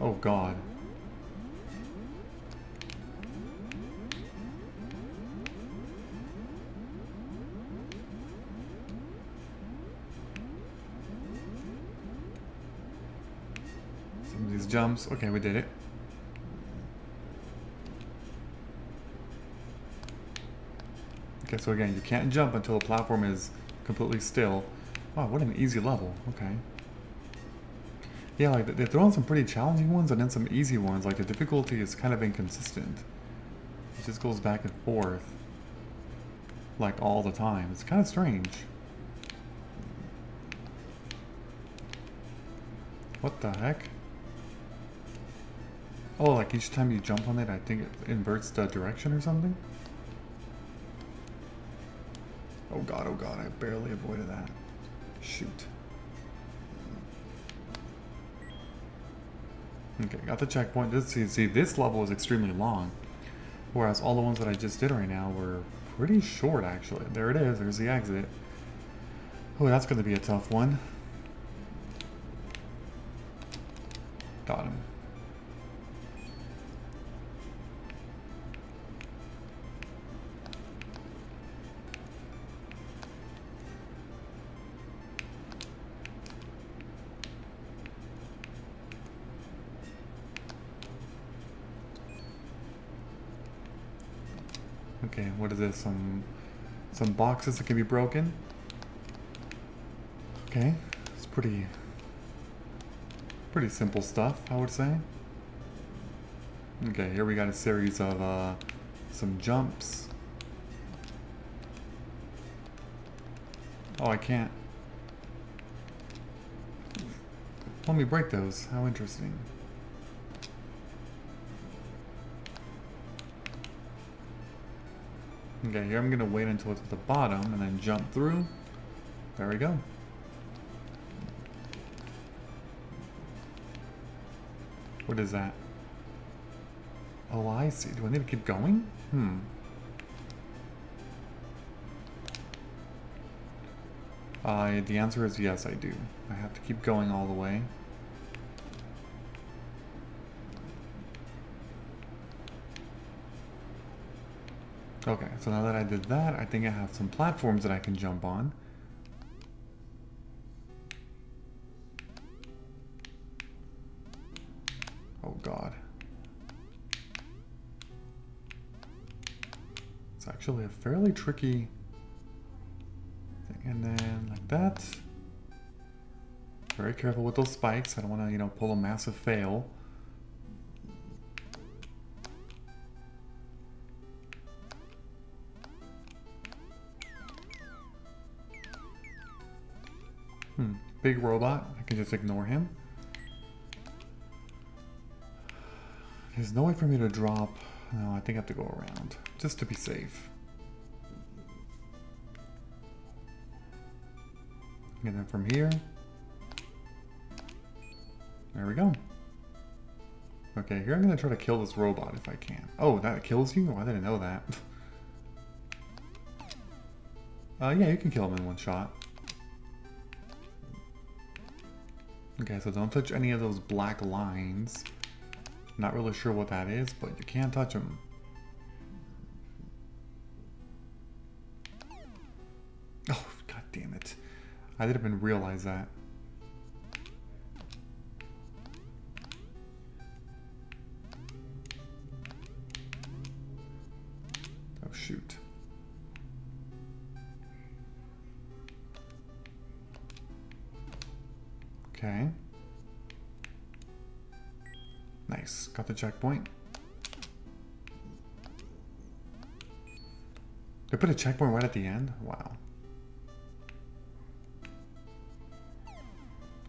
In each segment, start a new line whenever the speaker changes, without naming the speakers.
Oh god. Some of these jumps. Okay, we did it. Okay, so again, you can't jump until the platform is completely still. Wow, what an easy level. Okay. Yeah, like they throw in some pretty challenging ones and then some easy ones. Like the difficulty is kind of inconsistent. It just goes back and forth. Like all the time. It's kind of strange. What the heck? Oh, like each time you jump on it, I think it inverts the direction or something? Oh god, oh god, I barely avoided that. Shoot. Okay, got the checkpoint. This, see, see, this level is extremely long. Whereas all the ones that I just did right now were pretty short, actually. There it is. There's the exit. Oh, that's going to be a tough one. Got him. Okay, what is this? Some some boxes that can be broken. Okay, it's pretty pretty simple stuff, I would say. Okay, here we got a series of uh, some jumps. Oh, I can't. Let me break those. How interesting. Okay, here I'm going to wait until it's at the bottom and then jump through. There we go. What is that? Oh, I see. Do I need to keep going? Hmm. Uh, the answer is yes, I do. I have to keep going all the way. Okay, so now that I did that, I think I have some platforms that I can jump on. Oh god. It's actually a fairly tricky thing. And then like that. Very careful with those spikes. I don't want to, you know, pull a massive fail. Hmm. Big robot. I can just ignore him. There's no way for me to drop. No, I think I have to go around. Just to be safe. And then from here. There we go. Okay, here I'm going to try to kill this robot if I can. Oh, that kills you? Oh, I didn't know that. uh, yeah, you can kill him in one shot. Okay, so don't touch any of those black lines. Not really sure what that is, but you can't touch them. Oh, god damn it. I didn't even realize that. Oh, shoot. Okay. Nice. Got the checkpoint. They put a checkpoint right at the end? Wow.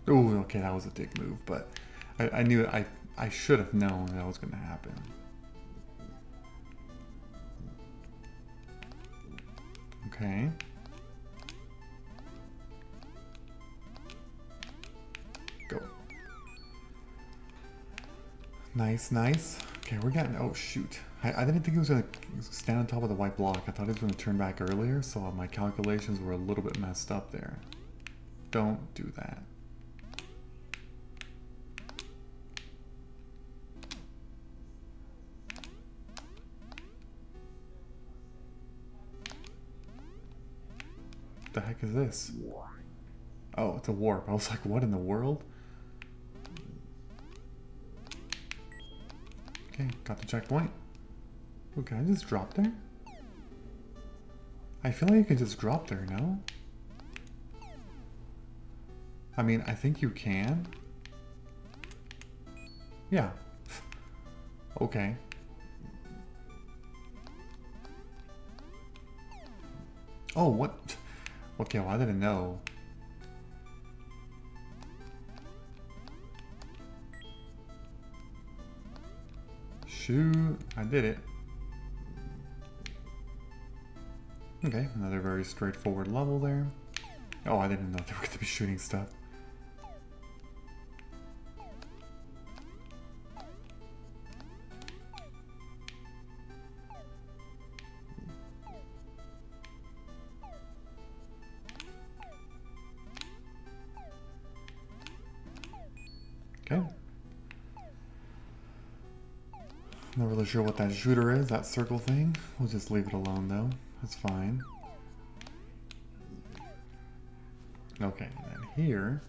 Oh, okay, that was a dick move, but I, I knew I I should have known that was going to happen. Okay. Nice, nice. Okay, we're getting, oh shoot. I, I, didn't think it was gonna stand on top of the white block. I thought it was gonna turn back earlier, so my calculations were a little bit messed up there. Don't do that. The heck is this? Oh, it's a warp. I was like, what in the world? Okay, got the checkpoint. Oh, can I just drop there? I feel like you can just drop there, no? I mean, I think you can. Yeah. okay. Oh, what? Okay, well, I didn't know. Shoot, I did it. Okay, another very straightforward level there. Oh, I didn't know they were going to be shooting stuff. Not really sure what that shooter is, that circle thing. We'll just leave it alone though. That's fine. Okay, and then here.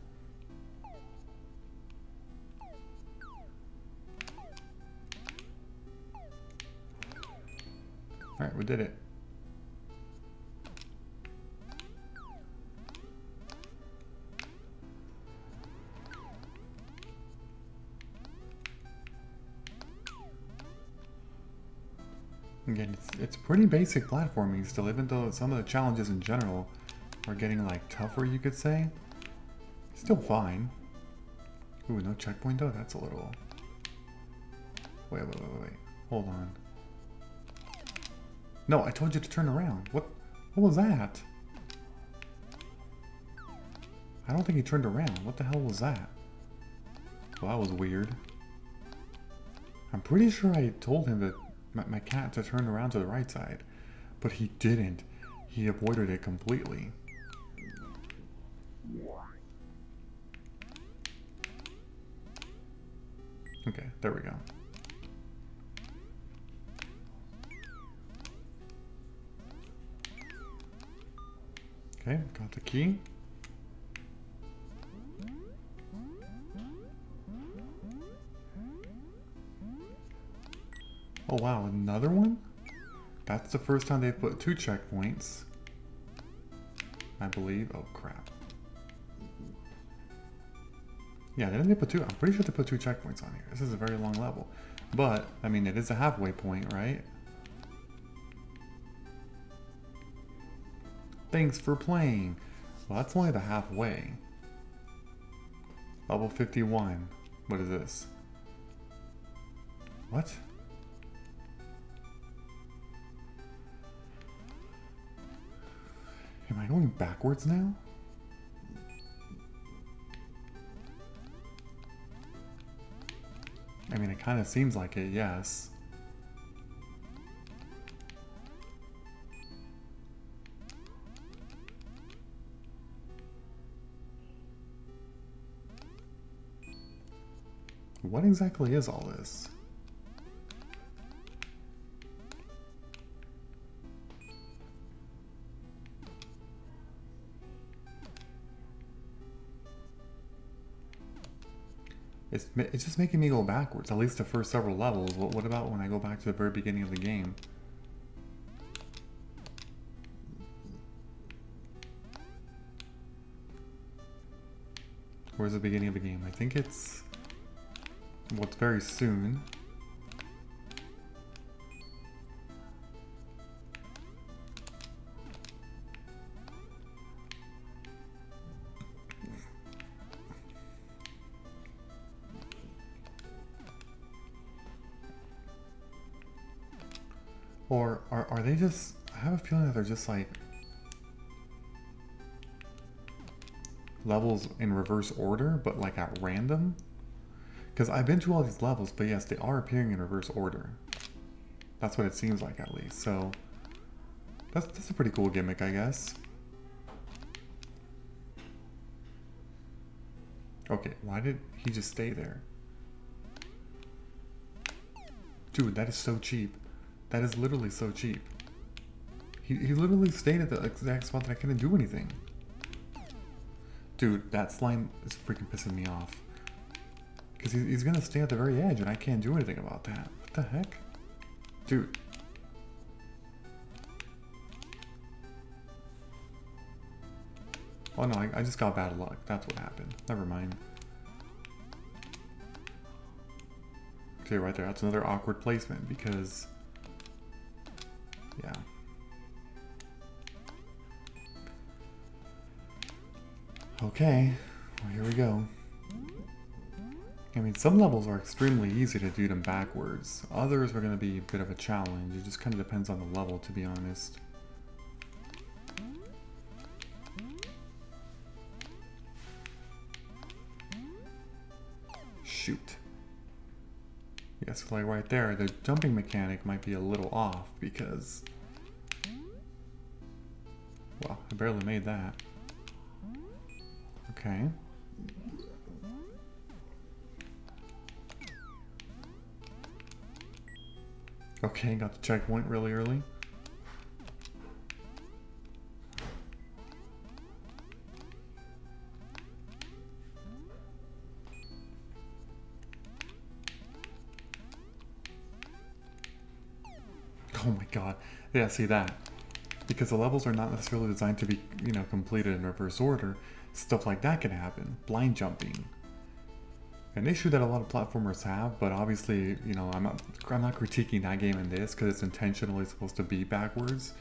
Alright, we did it. Again, it's, it's pretty basic platforming still, even though some of the challenges in general are getting like tougher, you could say. Still fine. Ooh, no checkpoint though? That's a little... Wait, wait, wait, wait. Hold on. No, I told you to turn around. What, what was that? I don't think he turned around. What the hell was that? Well, that was weird. I'm pretty sure I told him that my, my cat to turn around to the right side. But he didn't. He avoided it completely. Okay, there we go. Okay, got the key. Oh wow, another one? That's the first time they've put two checkpoints. I believe. Oh crap. Yeah, they didn't put two? I'm pretty sure they put two checkpoints on here. This is a very long level. But, I mean, it is a halfway point, right? Thanks for playing. Well, that's only the halfway. Level 51. What is this? What? Am I going backwards now? I mean, it kind of seems like it, yes. What exactly is all this? It's, it's just making me go backwards, at least the first several levels. What, what about when I go back to the very beginning of the game? Where's the beginning of the game? I think it's what's very soon. Just... I have a feeling that they're just like... Levels in reverse order, but like at random? Because I've been to all these levels, but yes, they are appearing in reverse order. That's what it seems like at least, so... That's, that's a pretty cool gimmick, I guess. Okay, why did he just stay there? Dude, that is so cheap. That is literally so cheap. He, he literally stayed at the exact spot that I couldn't do anything. Dude, that slime is freaking pissing me off. Because he's, he's gonna stay at the very edge and I can't do anything about that. What the heck? Dude. Oh no, I, I just got bad luck. That's what happened. Never mind. Okay, right there. That's another awkward placement because... Yeah. Okay, well, here we go. I mean, some levels are extremely easy to do them backwards. Others are going to be a bit of a challenge. It just kind of depends on the level, to be honest. Shoot. Yes, like right there, the jumping mechanic might be a little off because... Well, I barely made that. Okay. Okay, got the checkpoint really early. Oh my god. Yeah, see that. Because the levels are not necessarily designed to be, you know, completed in reverse order, stuff like that can happen. Blind jumping, an issue that a lot of platformers have, but obviously, you know, I'm not, I'm not critiquing that game in this because it's intentionally supposed to be backwards.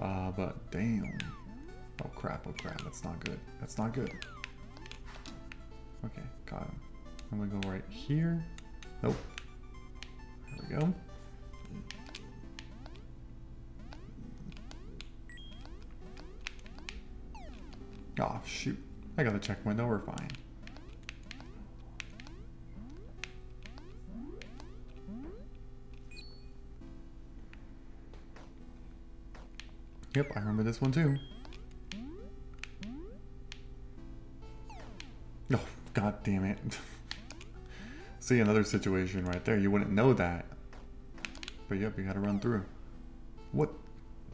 Uh, but damn. Oh crap, oh crap, that's not good. That's not good. Okay, got him. I'm gonna go right here. Nope. There we go. Oh, shoot. I got the checkpoint though, we're fine. Yep, I remember this one too. Oh, god damn it. See, another situation right there. You wouldn't know that. But yep, you gotta run through. What?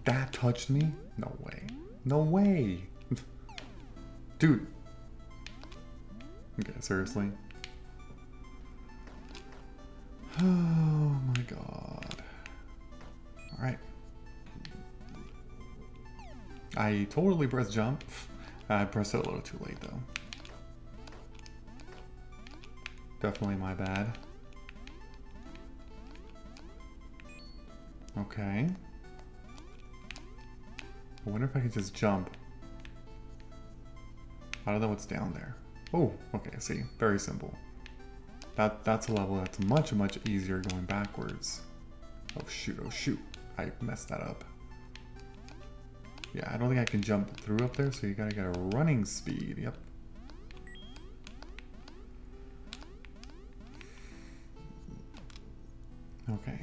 That touched me? No way. No way! Dude. Okay, seriously? Oh my god. Alright. I totally pressed jump. I pressed it a little too late though. Definitely my bad. Okay. I wonder if I can just jump. I don't know what's down there. Oh, okay, see. Very simple. That That's a level that's much, much easier going backwards. Oh shoot, oh shoot. I messed that up. Yeah, I don't think I can jump through up there, so you gotta get a running speed. Yep. Okay.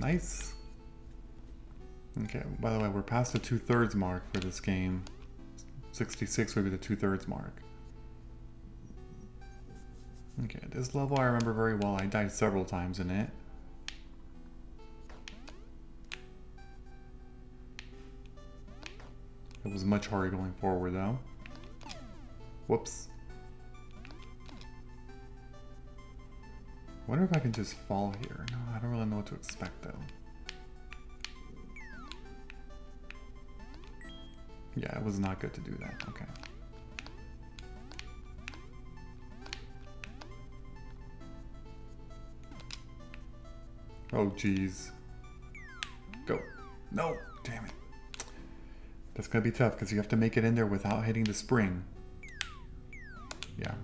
Nice. Okay, by the way, we're past the two-thirds mark for this game. 66 would be the two-thirds mark. Okay, this level I remember very well. I died several times in it. It was much harder going forward though. Whoops. wonder if I can just fall here. No, I don't really know what to expect though. Yeah, it was not good to do that. Okay. Oh, jeez. Go. No! Damn it. That's gonna be tough because you have to make it in there without hitting the spring. Yeah.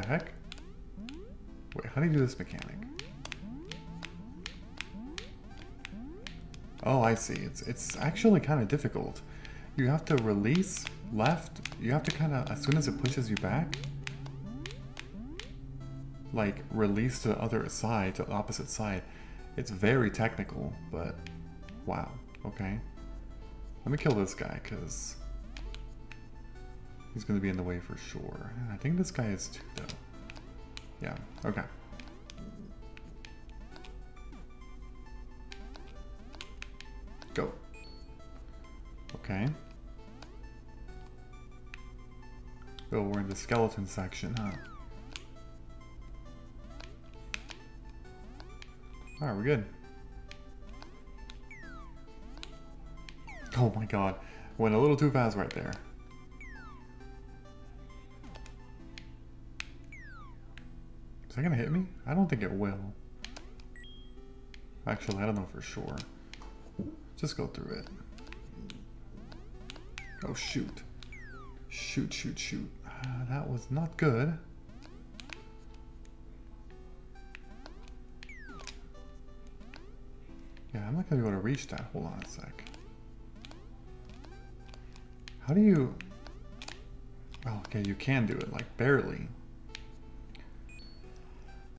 The heck? Wait, how do you do this mechanic? Oh, I see. It's it's actually kind of difficult. You have to release left. You have to kind of, as soon as it pushes you back. like release to the other side, to the opposite side. It's very technical, but wow. Okay. Let me kill this guy, because he's going to be in the way for sure. I think this guy is too, though. Yeah, okay. Go. Okay. Oh, we're in the skeleton section, huh? Alright, we're good. Oh my god. Went a little too fast right there. That gonna hit me? I don't think it will. Actually, I don't know for sure. Just go through it. Oh, shoot. Shoot, shoot, shoot. Uh, that was not good. Yeah, I'm not gonna be able to reach that. Hold on a sec. How do you... Oh, okay, you can do it, like, barely.